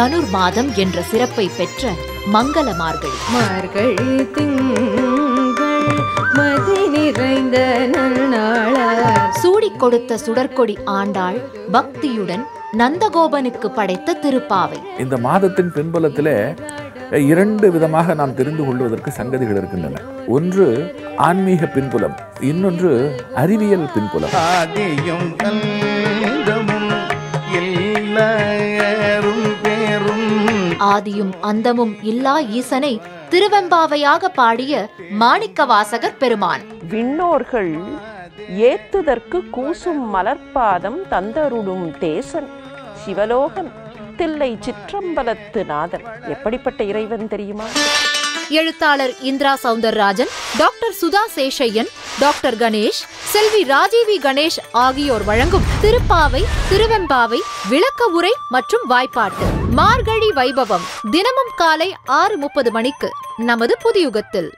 தனுர் மாதம் என்ற சிறப்பை பெற்ற மங்கள மார்கழி மார்கழி திங்கள் மதி நிறைந்த சூடிக் கொடுத்த சுடற்கொடி ஆண்டாள் பக்தியுடன் நந்தகோபனுக்கு படைத்த திருப்பாவை. இந்த மாதத்தின் பின்புலத்திலே இரண்டு விதமாக நாம் தெரிந்து கொள்வதற்கு சங்கதிகள் இருக்கின்றன. ஒன்று ஆன்மீக பின்புலம் இன்னொன்று அறிவியல் பின்புலம். ஆதியும் அந்தமும் இல்லா ஈசனை திருவெம்பாவையாக பாடிய மாணிக்கவாசகர் பெருமான். விண்ணோர்கள் ஏத்துதற்கு கூசும் மலர்பாதம் தந்தருடும் தேசன் சிவலோகன் தில்லை சிற்றம்பலத்து நாதன். எப்படிப்பட்ட இறைவன் தெரியுமா? எழுத்தாளர் இந்திரா சவுந்தரராஜன் டாக்டர் சுதா சேஷையன் டாக்டர் கணேஷ் செல்வி ராஜீவி கணேஷ் ஆகியோர் வழங்கும் திருப்பாவை திருவெம்பாவை விளக்க உரை மற்றும் வாய்ப்பாட்டு. மார்கழி வைபவம் தினமும் காலை ஆறு முப்பது மணிக்கு நமது புதியுகத்தில்.